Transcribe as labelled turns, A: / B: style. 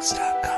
A: Socks.com.